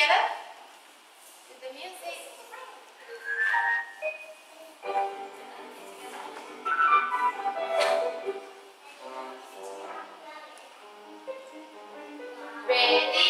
together? The music. Ready?